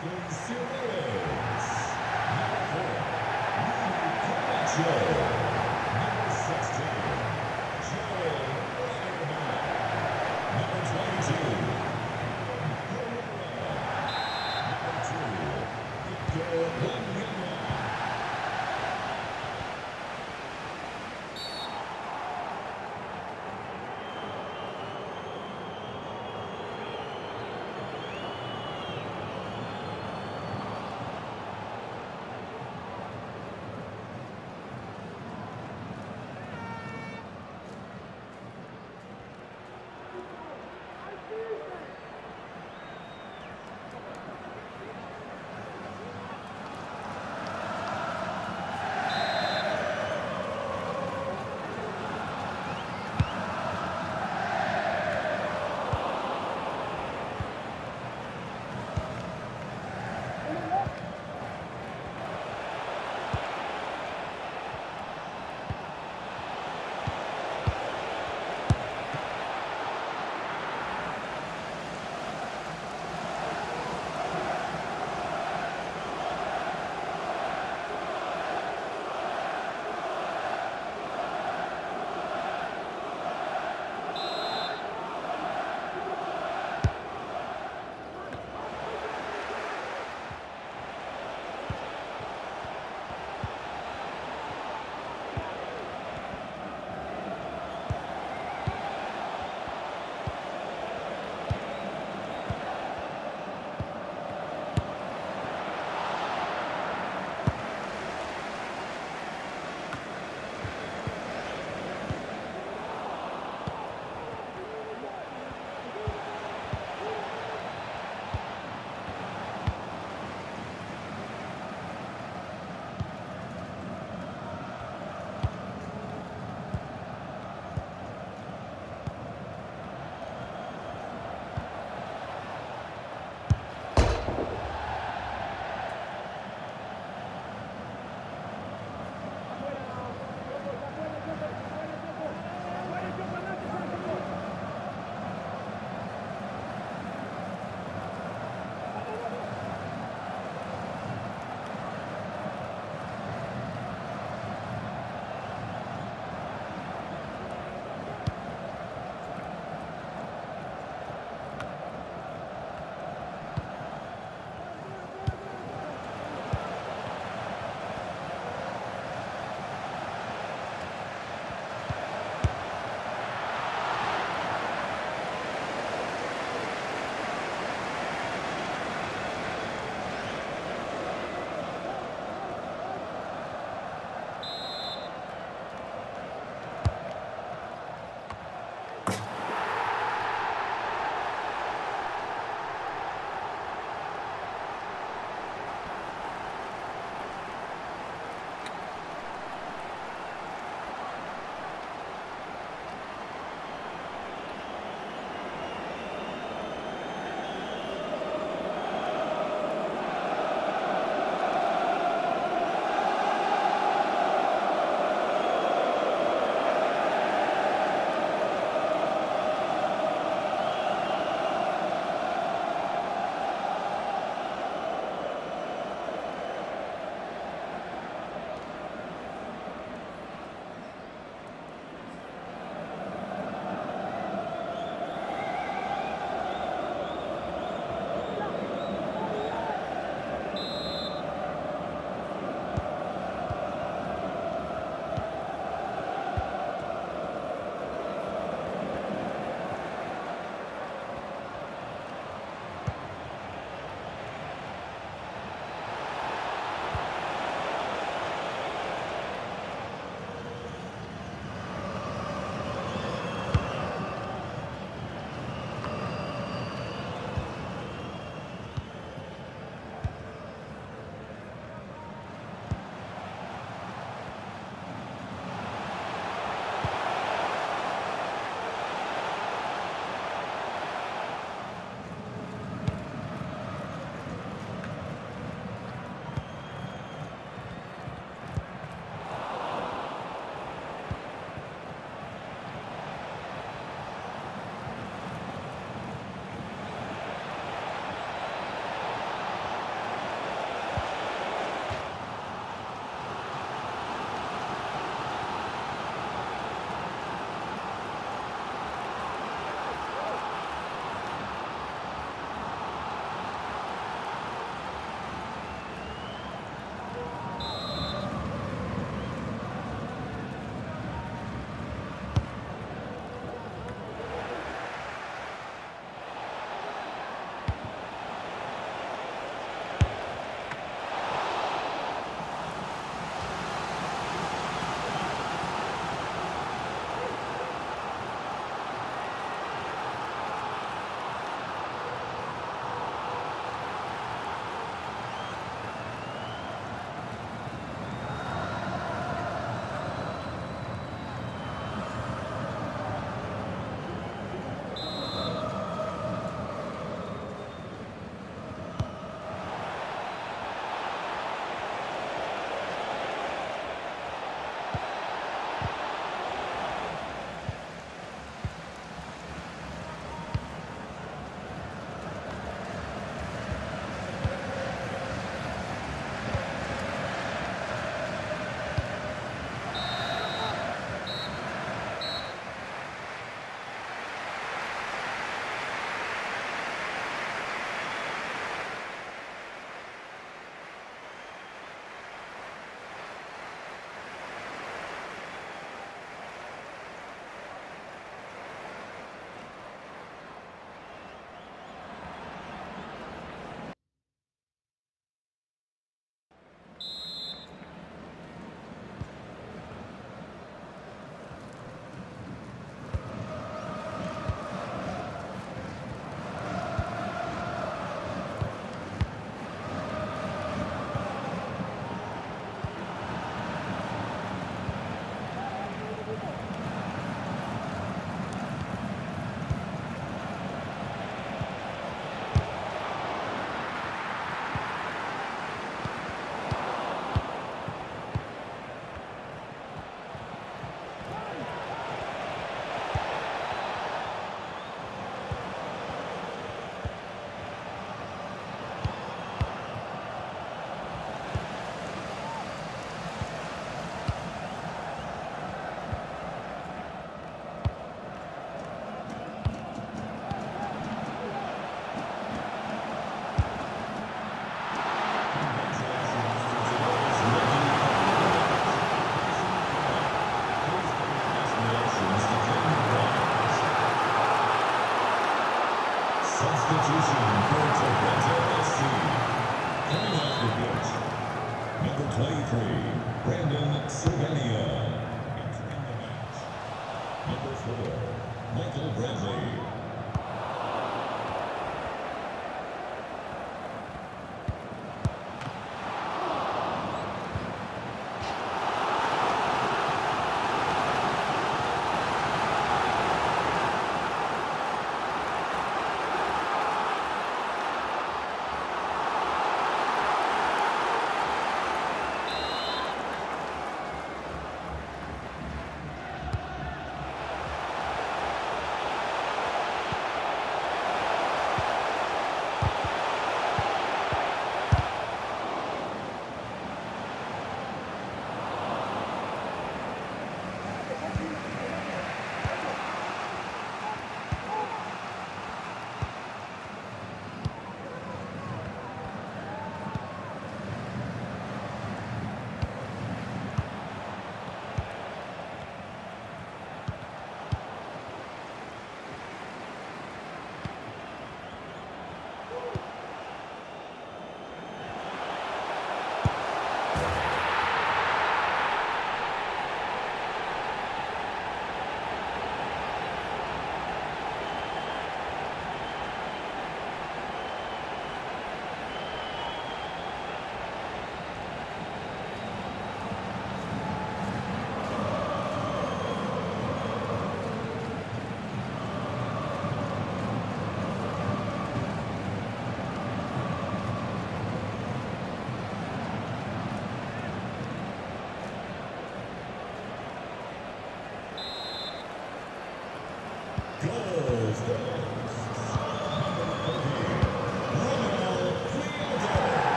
Silva.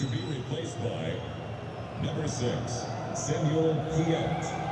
To be replaced by number six, Samuel Piet.